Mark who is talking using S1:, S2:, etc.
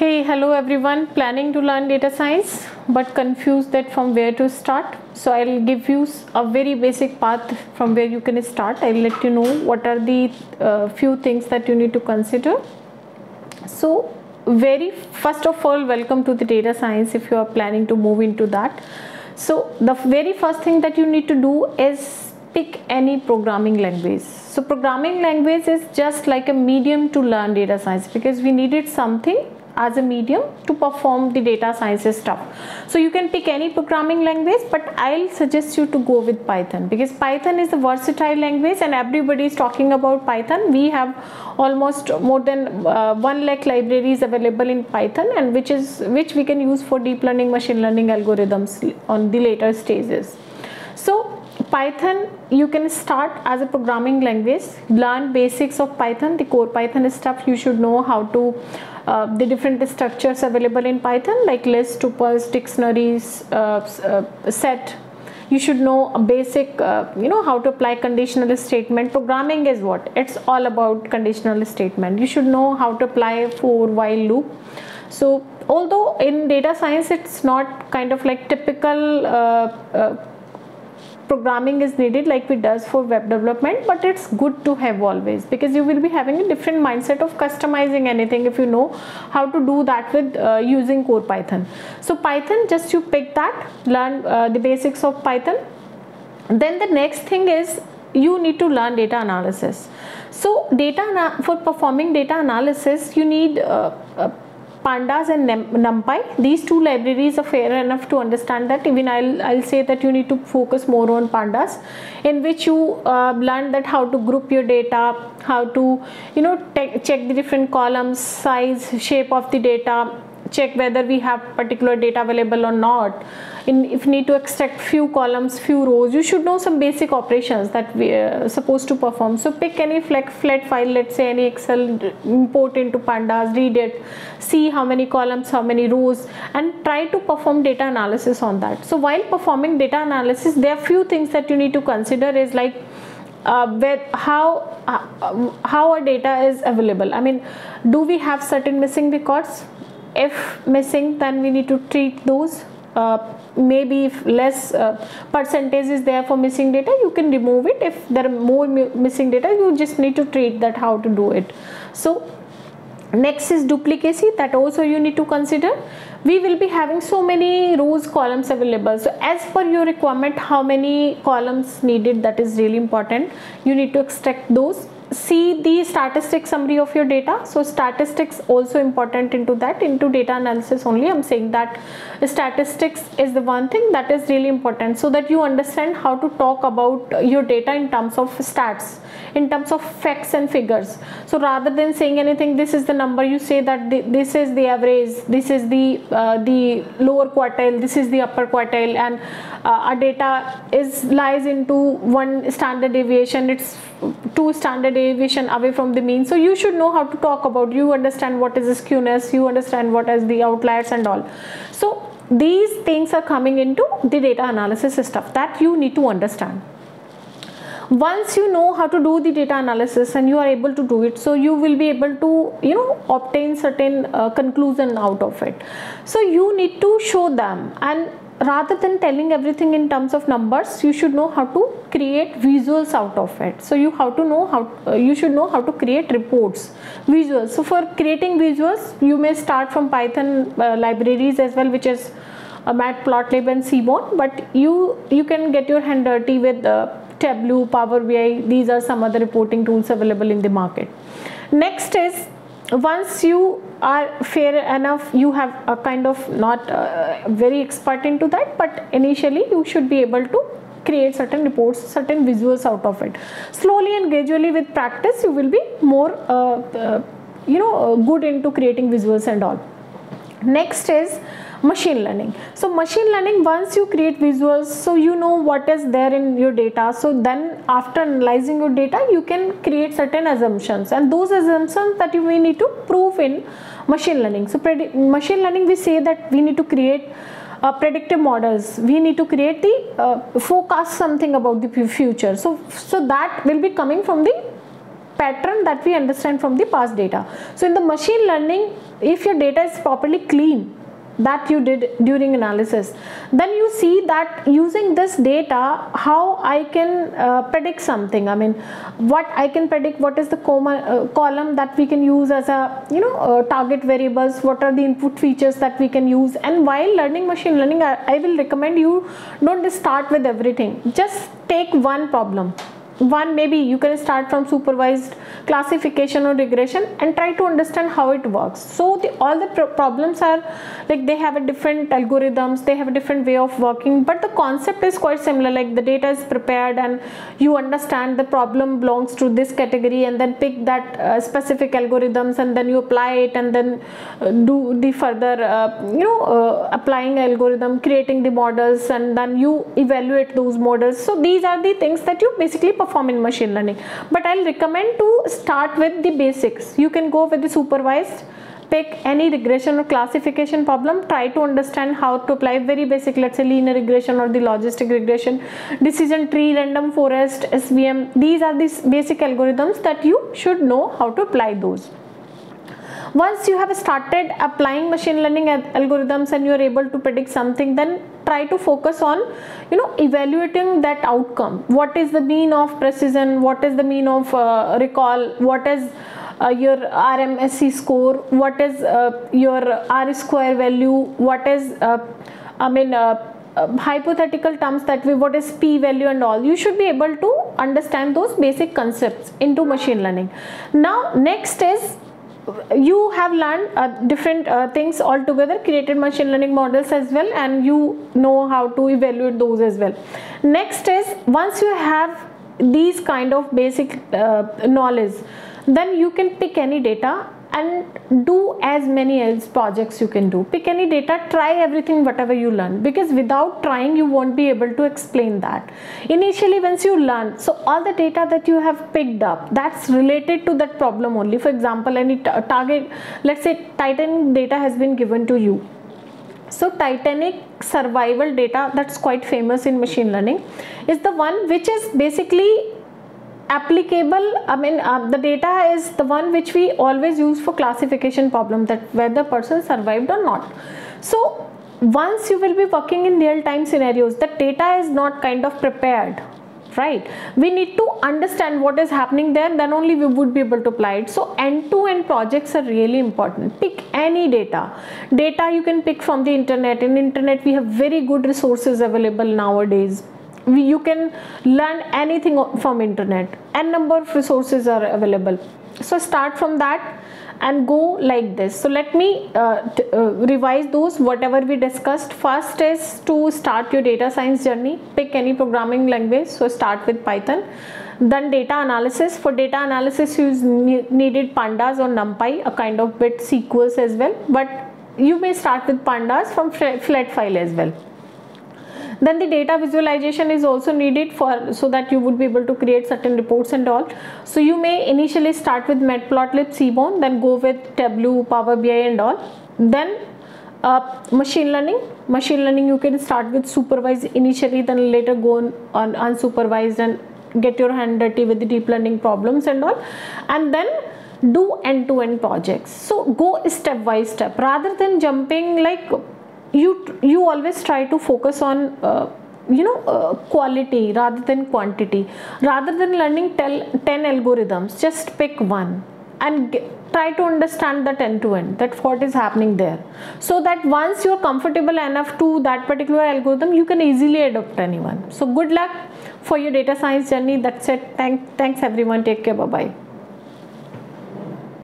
S1: Hey, hello everyone. Planning to learn data science but confused that from where to start. So I'll give you a very basic path from where you can start. I'll let you know what are the uh, few things that you need to consider. So very first of all, welcome to the data science if you are planning to move into that. So the very first thing that you need to do is pick any programming language. So programming language is just like a medium to learn data science because we needed something as a medium to perform the data sciences stuff. So you can pick any programming language but I'll suggest you to go with Python because Python is a versatile language and everybody is talking about Python. We have almost more than uh, 1 lakh libraries available in Python and which is which we can use for deep learning machine learning algorithms on the later stages. So Python you can start as a programming language learn basics of Python the core Python stuff you should know how to uh, the different structures available in Python like lists, tuples, dictionaries, uh, uh, set. You should know basic, uh, you know, how to apply conditional statement. Programming is what? It's all about conditional statement. You should know how to apply for while loop. So although in data science it's not kind of like typical uh, uh, programming is needed like we does for web development but it's good to have always because you will be having a different mindset of customizing anything if you know how to do that with uh, using core python. So python just you pick that learn uh, the basics of python. Then the next thing is you need to learn data analysis. So data for performing data analysis you need uh, uh pandas and numpy these two libraries are fair enough to understand that. Even I'll, I'll say that you need to focus more on pandas in which you uh, learn that how to group your data how to you know check the different columns size shape of the data check whether we have particular data available or not in if you need to extract few columns few rows you should know some basic operations that we are supposed to perform. So pick any flat, flat file let's say any excel import into pandas read it see how many columns how many rows and try to perform data analysis on that. So while performing data analysis there are few things that you need to consider is like uh, how uh, how our data is available. I mean do we have certain missing records? If missing then we need to treat those uh, maybe if less uh, percentage is there for missing data you can remove it. If there are more missing data you just need to treat that how to do it. So next is duplicacy. That also you need to consider. We will be having so many rows columns available. So as per your requirement how many columns needed that is really important. You need to extract those see the statistic summary of your data. So statistics also important into that into data analysis only. I'm saying that statistics is the one thing that is really important so that you understand how to talk about your data in terms of stats in terms of facts and figures. So rather than saying anything this is the number you say that this is the average this is the uh, the lower quartile this is the upper quartile and uh, our data is lies into one standard deviation. It's two standard deviation away from the mean. So you should know how to talk about you understand what is skewness you understand what is the outliers and all. So these things are coming into the data analysis stuff that you need to understand. Once you know how to do the data analysis and you are able to do it so you will be able to you know obtain certain uh, conclusion out of it. So you need to show them and rather than telling everything in terms of numbers you should know how to create visuals out of it. So you how to know how uh, you should know how to create reports visuals. So for creating visuals you may start from python uh, libraries as well which is uh, matplotlib and seaborn but you you can get your hand dirty with uh, tableau power bi these are some other reporting tools available in the market. Next is once you are fair enough you have a kind of not uh, very expert into that but initially you should be able to create certain reports certain visuals out of it. Slowly and gradually with practice you will be more uh, uh, you know uh, good into creating visuals and all. Next is machine learning. So machine learning once you create visuals so you know what is there in your data. So then after analyzing your data you can create certain assumptions. And those assumptions that you may need to prove in machine learning. So machine learning we say that we need to create uh, predictive models. We need to create the uh, forecast something about the future. So so that will be coming from the pattern that we understand from the past data. So in the machine learning if your data is properly clean that you did during analysis. Then you see that using this data how I can uh, predict something. I mean what I can predict what is the coma, uh, column that we can use as a you know uh, target variables what are the input features that we can use. And while learning machine learning I, I will recommend you don't start with everything. Just take one problem one maybe you can start from supervised classification or regression and try to understand how it works. So the, all the pro problems are like they have a different algorithms they have a different way of working but the concept is quite similar like the data is prepared and you understand the problem belongs to this category and then pick that uh, specific algorithms and then you apply it and then uh, do the further uh, you know uh, applying algorithm creating the models and then you evaluate those models. So these are the things that you basically perform perform in machine learning. But I'll recommend to start with the basics. You can go with the supervised pick any regression or classification problem try to understand how to apply very basic let's say linear regression or the logistic regression decision tree random forest svm these are these basic algorithms that you should know how to apply those once you have started applying machine learning algorithms and you are able to predict something then try to focus on you know evaluating that outcome. What is the mean of precision? What is the mean of uh, recall? What is uh, your RMSE score? What is uh, your R square value? What is uh, I mean uh, uh, hypothetical terms that we what is p value and all? You should be able to understand those basic concepts into machine learning. Now next is you have learned uh, different uh, things altogether created machine learning models as well and you know how to evaluate those as well. Next is once you have these kind of basic uh, knowledge then you can pick any data and do as many else projects you can do. Pick any data try everything whatever you learn. Because without trying you won't be able to explain that. Initially once you learn so all the data that you have picked up that's related to that problem only. For example any target let's say titan data has been given to you. So Titanic survival data that's quite famous in machine learning is the one which is basically applicable i mean uh, the data is the one which we always use for classification problem that whether person survived or not. So once you will be working in real time scenarios the data is not kind of prepared right? We need to understand what is happening there then only we would be able to apply it. So end-to-end -end projects are really important. Pick any data. Data you can pick from the internet. In internet we have very good resources available nowadays you can learn anything from internet. And number of resources are available. So start from that and go like this. So let me uh, uh, revise those whatever we discussed. First is to start your data science journey. Pick any programming language. So start with python. Then data analysis. For data analysis you needed pandas or numpy a kind of bit sqls as well. But you may start with pandas from flat file as well then the data visualization is also needed for so that you would be able to create certain reports and all. So you may initially start with matplotlib seaborn then go with tableau power bi and all. Then uh, machine learning. Machine learning you can start with supervised initially then later go on, on unsupervised and get your hand dirty with the deep learning problems and all. And then do end-to-end -end projects. So go step by step. Rather than jumping like you you always try to focus on uh, you know uh, quality rather than quantity. Rather than learning tel- 10 algorithms just pick one and try to understand that end to end that what is happening there. So that once you're comfortable enough to that particular algorithm you can easily adopt anyone. So good luck for your data science journey. That's it. Thank, thanks everyone. Take care. Bye bye